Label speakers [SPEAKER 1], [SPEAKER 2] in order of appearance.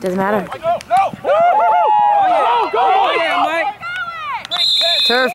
[SPEAKER 1] Doesn't matter.
[SPEAKER 2] Turf.